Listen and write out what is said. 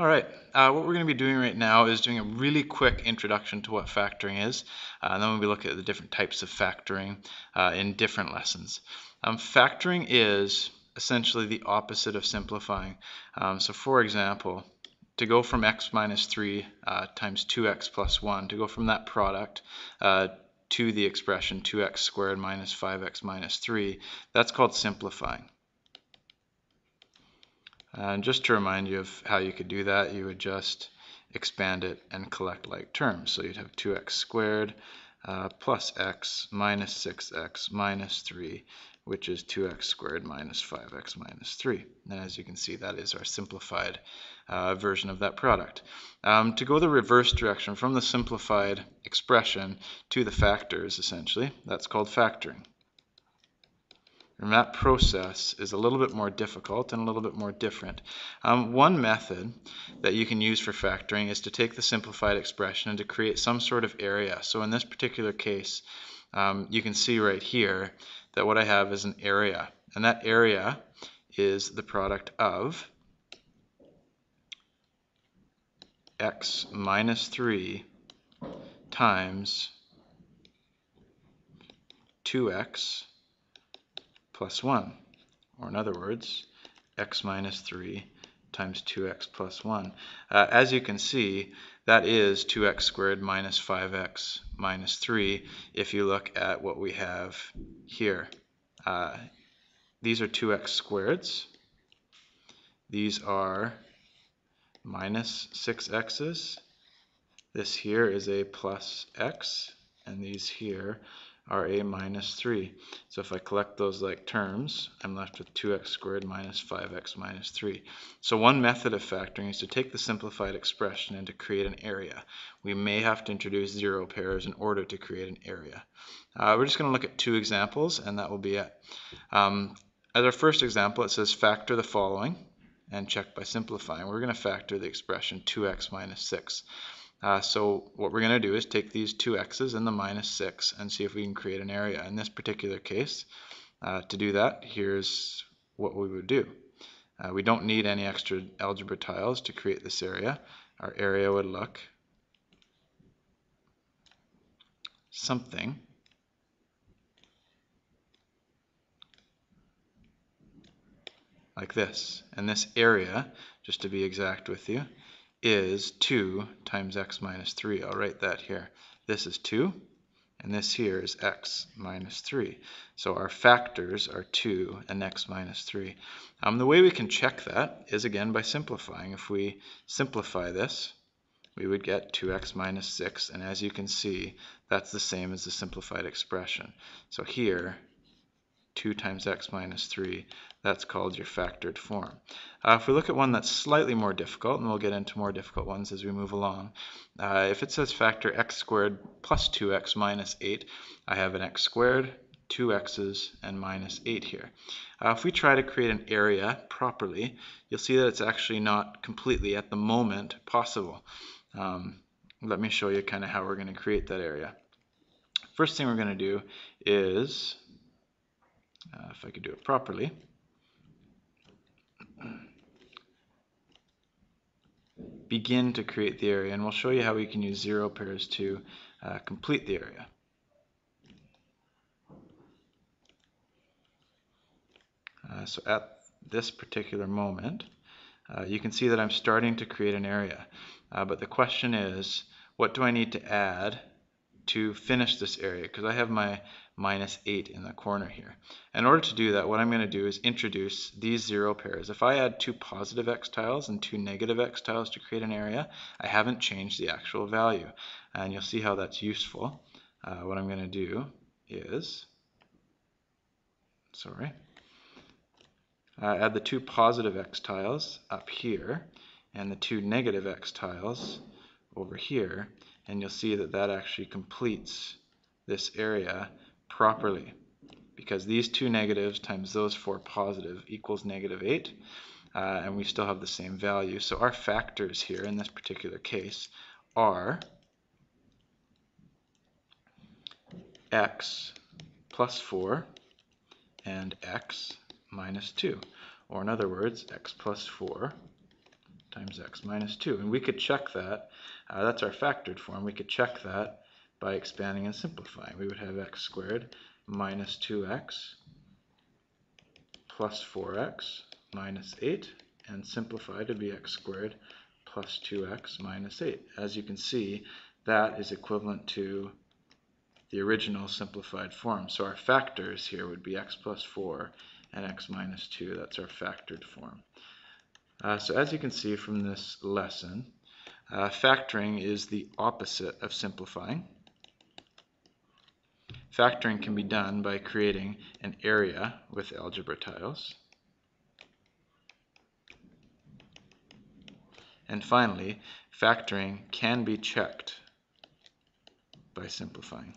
All right, uh, what we're going to be doing right now is doing a really quick introduction to what factoring is, uh, and then we'll be looking at the different types of factoring uh, in different lessons. Um, factoring is essentially the opposite of simplifying. Um, so for example, to go from x minus 3 uh, times 2x plus 1, to go from that product uh, to the expression 2x squared minus 5x minus 3, that's called simplifying. And just to remind you of how you could do that, you would just expand it and collect like terms. So you'd have 2x squared uh, plus x minus 6x minus 3, which is 2x squared minus 5x minus 3. And as you can see, that is our simplified uh, version of that product. Um, to go the reverse direction from the simplified expression to the factors, essentially, that's called factoring. And that process is a little bit more difficult and a little bit more different. Um, one method that you can use for factoring is to take the simplified expression and to create some sort of area. So in this particular case, um, you can see right here that what I have is an area. And that area is the product of x minus 3 times 2x plus 1. Or in other words, x minus 3 times 2x plus 1. Uh, as you can see, that is 2x squared minus 5x minus 3 if you look at what we have here. Uh, these are 2x squareds. These are minus 6x's. This here is a plus x, and these here are a minus 3. So if I collect those like terms, I'm left with 2x squared minus 5x minus 3. So one method of factoring is to take the simplified expression and to create an area. We may have to introduce zero pairs in order to create an area. Uh, we're just going to look at two examples, and that will be it. Um, as our first example, it says factor the following and check by simplifying. We're going to factor the expression 2x minus 6. Uh, so what we're going to do is take these two x's and the minus 6 and see if we can create an area. In this particular case, uh, to do that, here's what we would do. Uh, we don't need any extra algebra tiles to create this area. Our area would look something like this. And this area, just to be exact with you, is 2 times x minus 3. I'll write that here. This is 2, and this here is x minus 3. So our factors are 2 and x minus 3. Um, the way we can check that is again by simplifying. If we simplify this, we would get 2x minus 6, and as you can see, that's the same as the simplified expression. So here, 2 times x minus 3, that's called your factored form. Uh, if we look at one that's slightly more difficult, and we'll get into more difficult ones as we move along, uh, if it says factor x squared plus 2x minus 8, I have an x squared, 2 x's, and minus 8 here. Uh, if we try to create an area properly, you'll see that it's actually not completely, at the moment, possible. Um, let me show you kind of how we're going to create that area. First thing we're going to do is uh, if I could do it properly. Begin to create the area, and we'll show you how we can use zero pairs to uh, complete the area. Uh, so at this particular moment, uh, you can see that I'm starting to create an area. Uh, but the question is, what do I need to add to finish this area? Because I have my minus 8 in the corner here. In order to do that, what I'm going to do is introduce these zero pairs. If I add two positive x tiles and two negative x tiles to create an area, I haven't changed the actual value. And you'll see how that's useful. Uh, what I'm going to do is, sorry, uh, add the two positive x tiles up here and the two negative x tiles over here, and you'll see that that actually completes this area properly because these two negatives times those four positive equals negative 8 uh, and we still have the same value. So our factors here in this particular case are x plus 4 and x minus 2 or in other words x plus 4 times x minus 2. And we could check that. Uh, that's our factored form. We could check that by expanding and simplifying. We would have x squared minus 2x plus 4x minus 8 and simplify to be x squared plus 2x minus 8. As you can see, that is equivalent to the original simplified form. So our factors here would be x plus 4 and x minus 2. That's our factored form. Uh, so as you can see from this lesson, uh, factoring is the opposite of simplifying. Factoring can be done by creating an area with algebra tiles. And finally, factoring can be checked by simplifying.